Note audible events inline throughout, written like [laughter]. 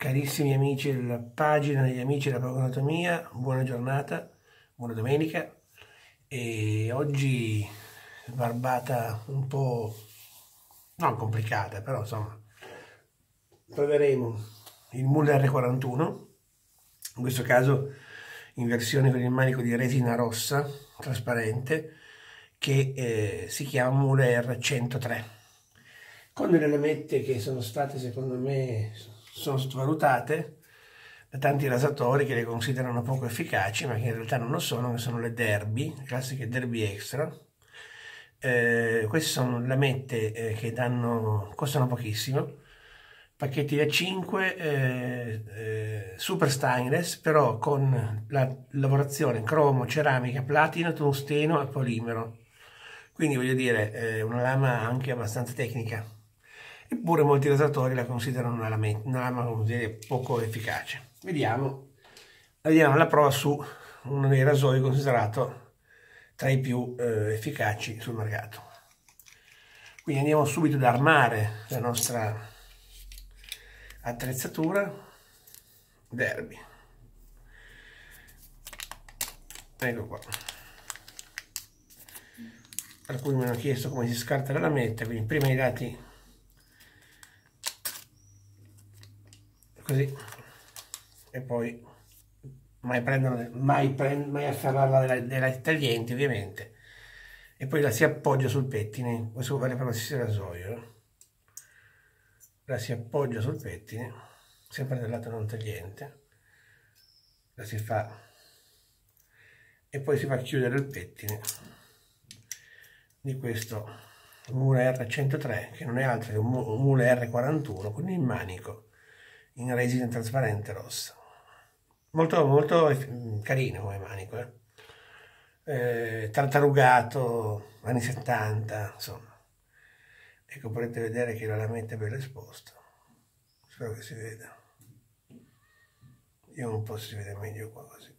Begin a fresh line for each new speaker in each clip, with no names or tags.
Carissimi amici della pagina degli amici della Pagonatomia, buona giornata, buona domenica. E oggi barbata un po' non complicata, però insomma proveremo il Muller R41, in questo caso in versione con il manico di resina rossa trasparente che eh, si chiama Muller R103 con delle lamette che sono state secondo me sono sottovalutate da tanti rasatori che le considerano poco efficaci, ma che in realtà non lo sono, che sono le Derby, le classiche Derby Extra. Eh, queste sono lamette eh, che danno, costano pochissimo, pacchetti da 5, eh, eh, super stainless, però con la lavorazione cromo, ceramica, platino, tungsteno e polimero. Quindi voglio dire, è una lama anche abbastanza tecnica eppure molti rasatori la considerano una lama, poco efficace. Vediamo, vediamo la prova su uno dei rasoi considerato tra i più eh, efficaci sul mercato. Quindi andiamo subito ad armare la nostra attrezzatura Derby. Ecco qua. Alcuni mi hanno chiesto come si scarta la lametta, quindi prima i dati così. E poi mai prendono mai, prend, mai afferrarla della, della taglienti ovviamente. E poi la si appoggia sul pettine questo vale per qualsiasi rasoio eh. la si appoggia sul pettine sempre del lato non tagliente la si fa e poi si fa chiudere il pettine di questo Mule R103 che non è altro che un Mule R41 con il manico in resina trasparente rossa. Molto, molto carino come manico, eh? Eh, tartarugato, anni 70, insomma. Ecco, potete vedere che la lametta è bella esposta. Spero che si veda. Io un po' si vede meglio qua così.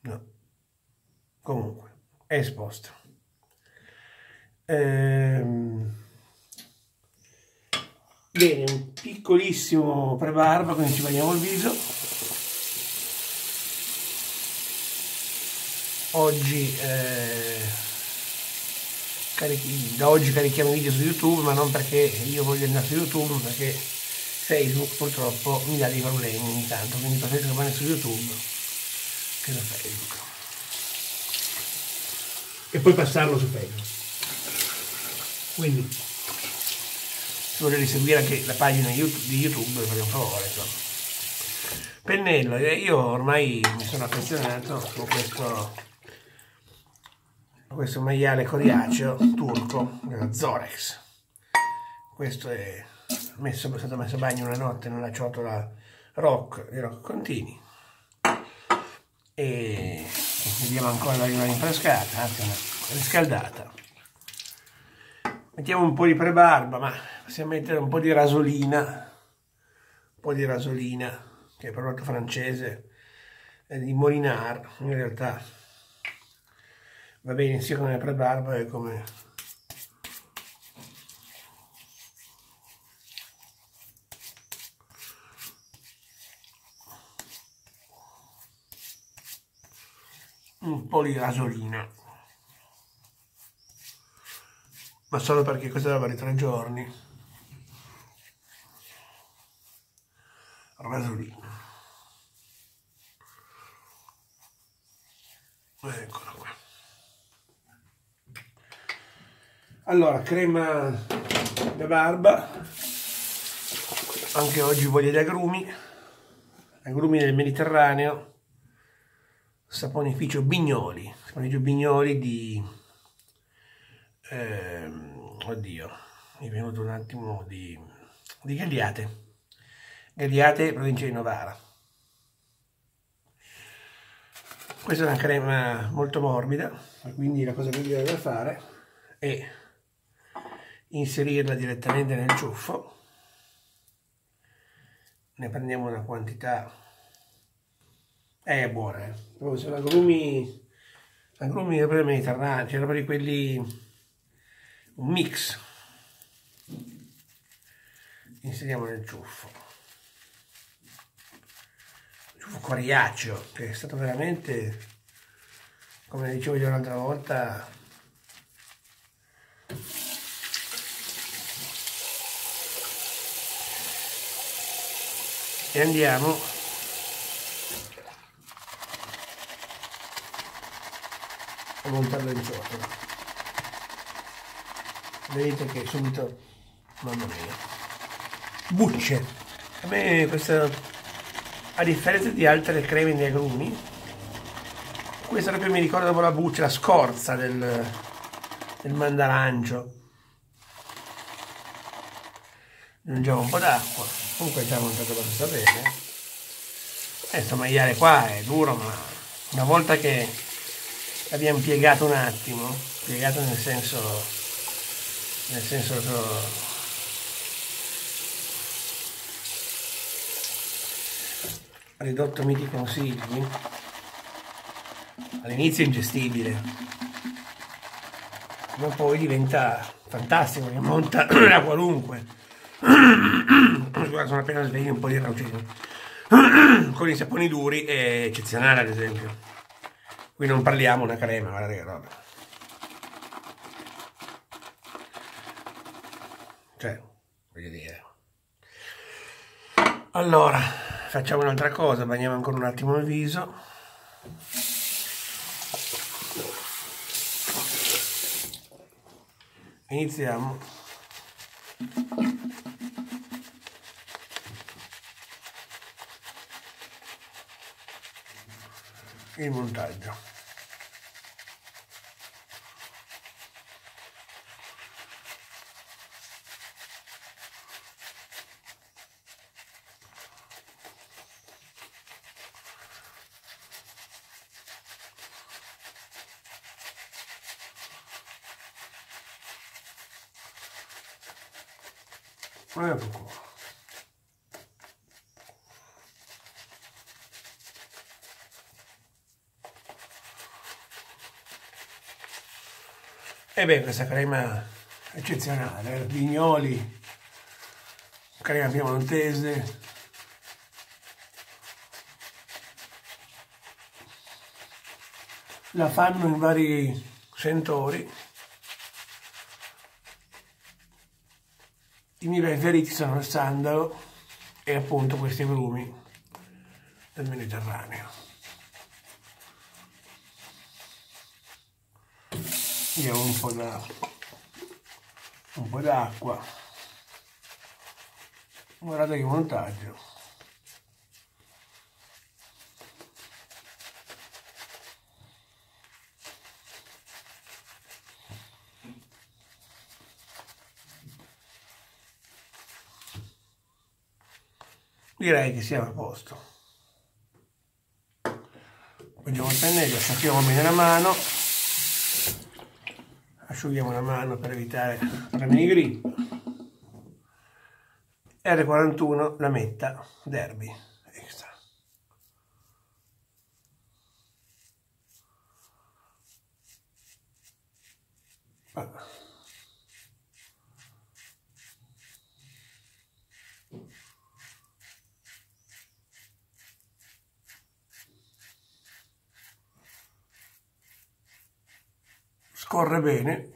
No. Comunque, è esposta. Ehm... Bene, un piccolissimo prebarba, quindi ci bagniamo il viso. Oggi, eh, da oggi carichiamo video su YouTube, ma non perché io voglio andare su YouTube, perché Facebook purtroppo mi dà dei problemi ogni tanto, quindi preferisco rimanere su YouTube che da Facebook. E poi passarlo su Facebook. Quindi se volete seguire anche la pagina di YouTube, vi un favore, insomma. Pennello, eh, io ormai mi sono affezionato con questo, questo maiale coriaceo turco della Zorex. Questo è messo, è stato messo a bagno una notte nella ciotola rock di Rock Contini e vediamo ancora la rinfrescata, anzi una riscaldata. Mettiamo un po' di prebarba, ma possiamo mettere un po' di rasolina, un po' di rasolina, che è prodotto francese, è di Molinar, in realtà. Va bene sia come prebarba che come un po' di rasolina ma solo perché questa deve avere tre giorni. Rasolino. Eccola qua. Allora, crema da barba. Anche oggi voglio gli agrumi. Agrumi del Mediterraneo. Saponificio Bignoli. Saponificio Bignoli di eh, oddio, mi è venuto un attimo di, di Gagliate, Gagliate, provincia di Novara. Questa è una crema molto morbida, quindi la cosa migliore da fare è inserirla direttamente nel ciuffo. Ne prendiamo una quantità, è buona, eh. sono agrumi, agrumi cioè proprio di quelli un mix. Inseriamo nel ciuffo. Ciuffo coriaceo che è stato veramente come dicevo io l'altra volta e andiamo a montarlo in ciotola vedete che subito mamma mia bucce. A me questa a differenza di altre creme di agrumi questa proprio mi ricorda un la buccia la scorza del, del mandarancio. Aggiungiamo un po' d'acqua. Comunque già montato abbastanza bene questo maiale qua è duro ma una volta che abbiamo piegato un attimo piegato nel senso nel senso ridotto miti consigli all'inizio è ingestibile ma poi diventa fantastico che monta [clears throat] a qualunque. Sono appena svegli un po' di raucino. [clears throat] Con i saponi duri è eccezionale ad esempio. Qui non parliamo una crema guarda che roba cioè voglio dire. Allora facciamo un'altra cosa bagniamo ancora un attimo il viso. Iniziamo. Il montaggio Ecco qua. E beh, questa crema eccezionale, eh? pignoli, crema piemontese, la fanno in vari sentori. I miei preferiti sono il sandalo e appunto questi agrumi del Mediterraneo. Diamo un po' d'acqua. Un po' d'acqua. Guardate che montaggio. Direi che siamo a posto. Prendiamo il pennello, sciacquiamo bene la mano. Asciughiamo la mano per evitare problemi di grip R41 la metta derby extra scorre bene.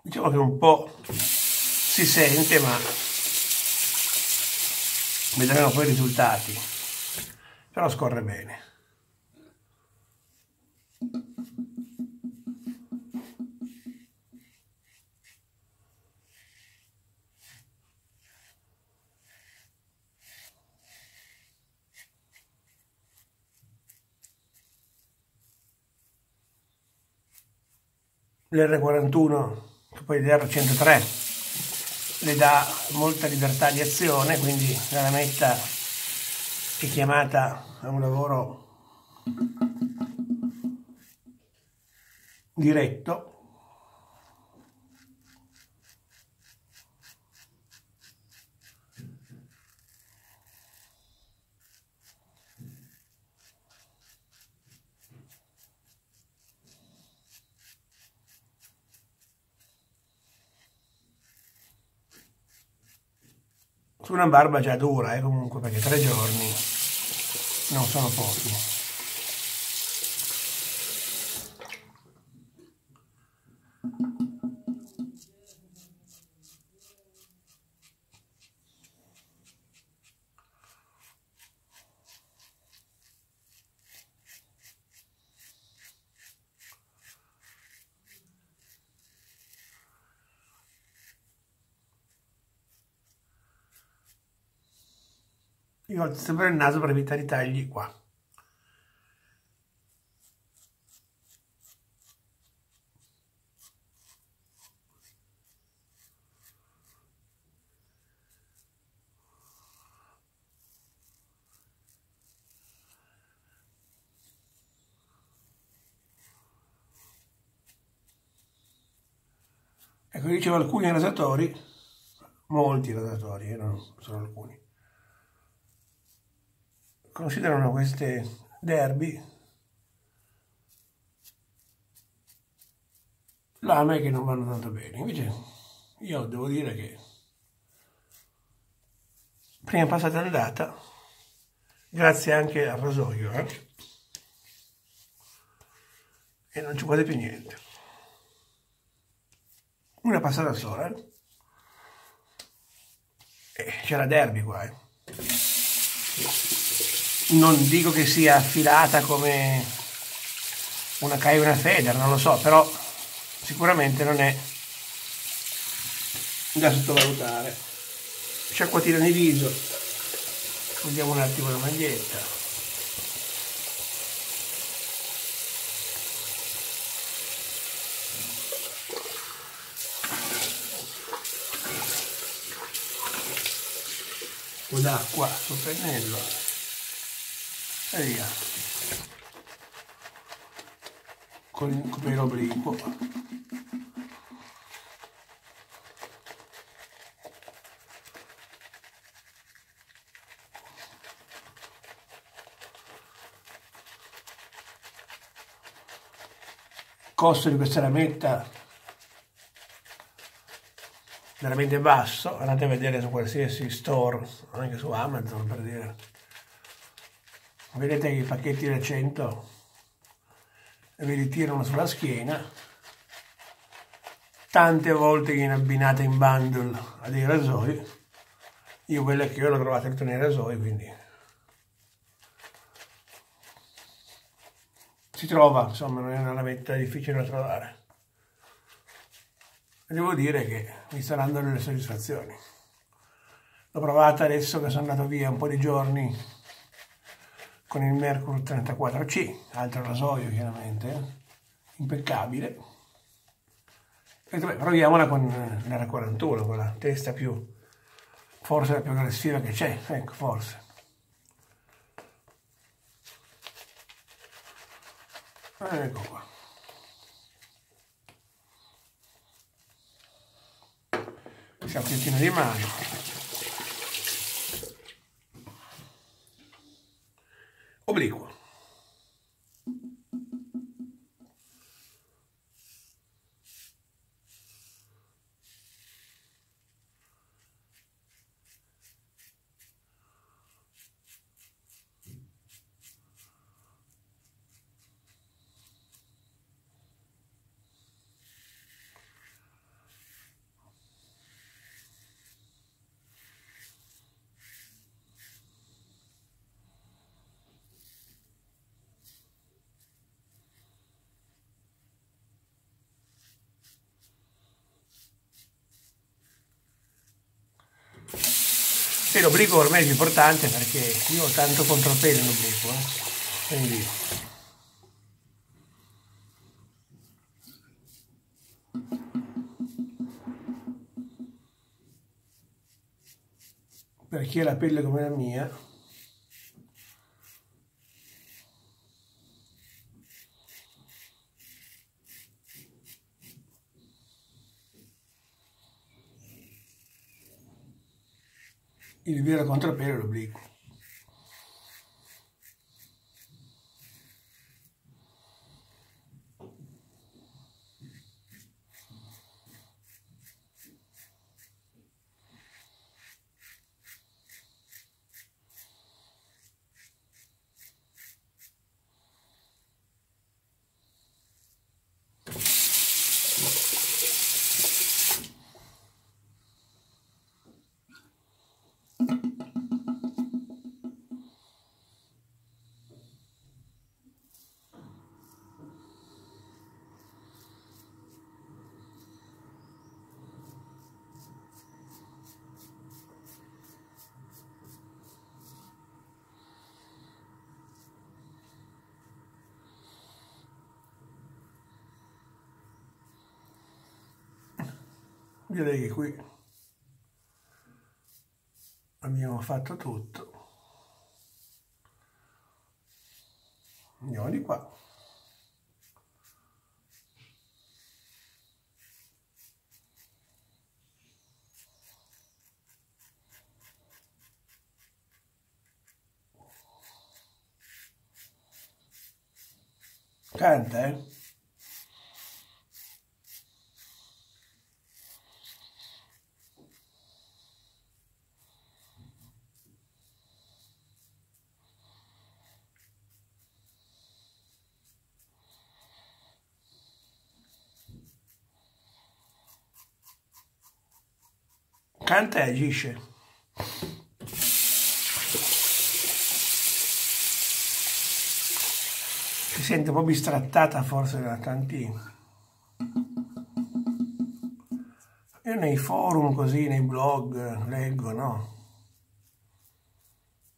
Diciamo che un po' si sente ma vedremo poi i risultati. Però scorre bene. l'R41 che poi l'R103 le dà molta libertà di azione, quindi la lametta è chiamata a un lavoro diretto una barba già dura eh, comunque perché tre giorni non sono pochi Ho sempre il naso per evitare i tagli qua. Ecco, dicevo alcuni rasatori, molti rasatori, eh, sono alcuni considerano queste derby lame che non vanno tanto bene. Invece io devo dire che prima passata andata, grazie anche al rasoio, eh, e non ci vuole più niente. Una passata sola, eh. E c'è la derby qua, eh non dico che sia affilata come una Kai una Feder, non lo so, però sicuramente non è da sottovalutare. Sciacquatina di viso, togliamo un attimo la maglietta. Un po' d'acqua sul pennello e via. Con il pelo obliquo costo di questa lametta veramente basso. Andate a vedere su qualsiasi store anche su Amazon per dire vedete che i pacchetti da 100 ve li tirano sulla schiena. Tante volte viene abbinata in bundle a dei rasoi. Io quella che io l'ho trovata tutte nei rasoi quindi. Si trova insomma non è una lametta difficile da trovare. E devo dire che mi sta dando delle soddisfazioni. L'ho provata adesso che sono andato via un po' di giorni con il Mercury 34C, altro rasoio chiaramente, impeccabile. E proviamola con l'R41, con la testa più, forse la più aggressiva che c'è, ecco, forse. Ecco qua. Siamo di mano. obliquo. E l'obliquo ormai è più importante perché io ho tanto contropiede l'obliquo, eh? quindi per chi ha la pelle come la mia il vero contrapelo è l'obliquo. Direi che qui abbiamo fatto tutto. Andiamo di qua. Canta eh canta e agisce. Si sente un po' bistrattata forse da tanti... Io nei forum così, nei blog, leggo, no?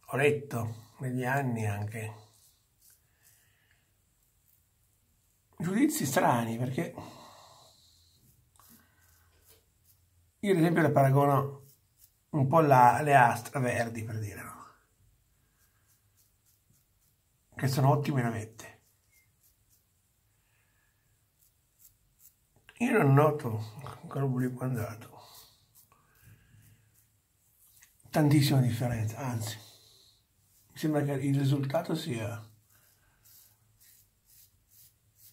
Ho letto negli anni anche giudizi strani perché Io ad esempio le paragono un po' alle astre verdi per dire, no? Che sono ottime navette. Io non noto, ancora obliquo andato, tantissima differenza, anzi, mi sembra che il risultato sia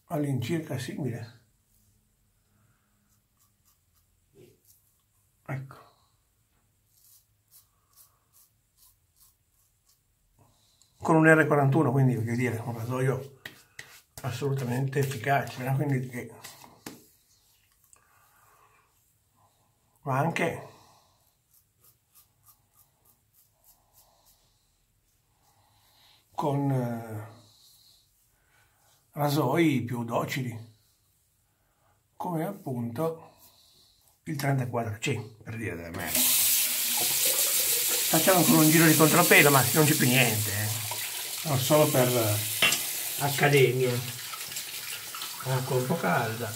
all'incirca simile. Ecco. Con un R41, quindi voglio dire, un rasoio assolutamente efficace, no? quindi che... ma anche con eh, rasoi più docili, come appunto il 34C, per dire della merda. Facciamo ancora un giro di contrapelo, ma non c'è più niente. Eh. No, solo per uh, accademia. Acqua un po' calda.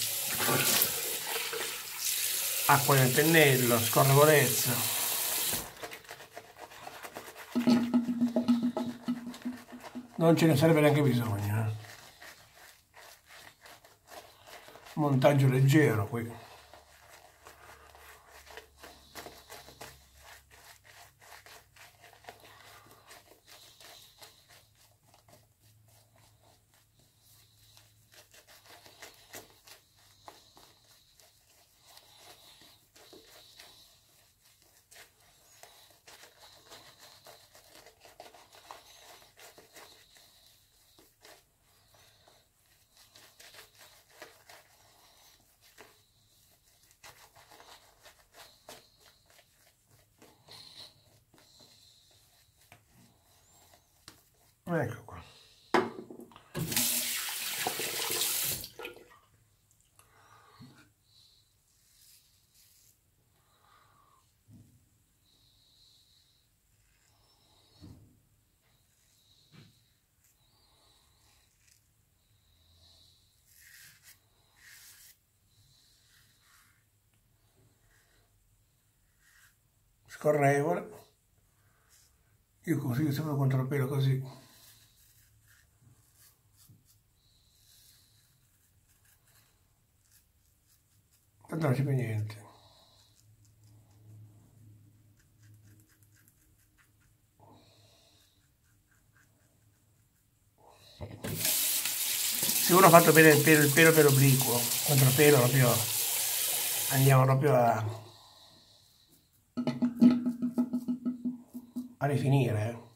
Acqua nel pennello, scorrevolezza. Non ce ne sarebbe neanche bisogno. Eh. Montaggio leggero qui. Ecco qua. scorrevole io consiglio sempre contro il pelo così guardate più niente. Se uno ha fatto bene il pelo, il pelo per obliquo pelo proprio andiamo proprio a a rifinire eh.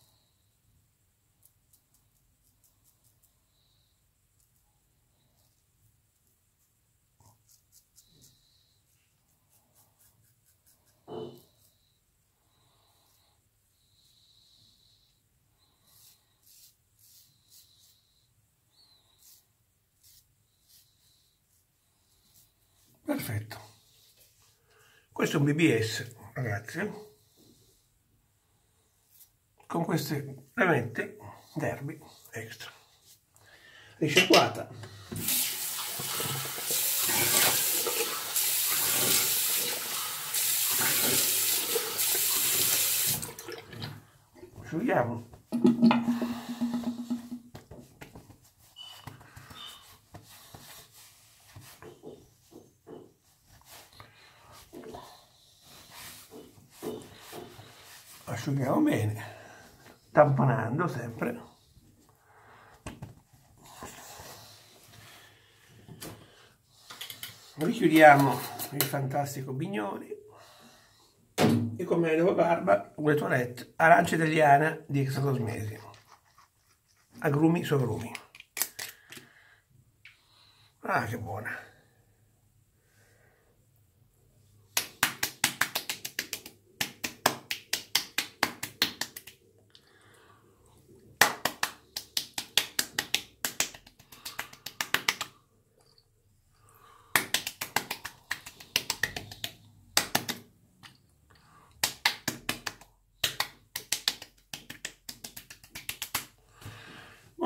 BBS ragazzi. Con queste lamette derby extra. Risciacquata asciughiamo bene tamponando sempre. Richiudiamo il fantastico Bignoli. E come nuova barba una toilette arancia italiana di extra cosmesi agrumi su agrumi ah che buona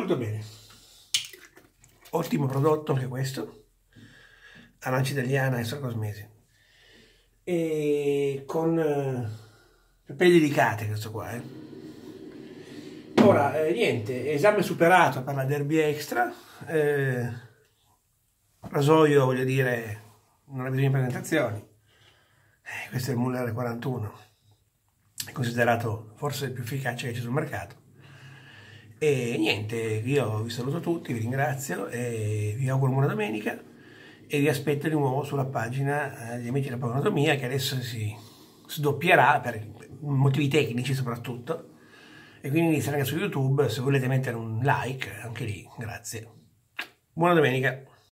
molto bene. Ottimo prodotto anche questo. Arancia italiana extra cosmesi e con eh, peli delicate questo qua eh. ora eh, niente esame superato per la derby extra. Eh, rasoio voglio dire non ha bisogno di presentazioni. Eh, questo è il Muller 41 è considerato forse il più efficace che c'è sul mercato e niente, io vi saluto tutti, vi ringrazio e vi auguro buona domenica e vi aspetto di nuovo sulla pagina eh, di Amici della Pavonatomia che adesso si sdoppierà per motivi tecnici soprattutto e quindi inizierà anche su YouTube se volete mettere un like anche lì, grazie. Buona domenica!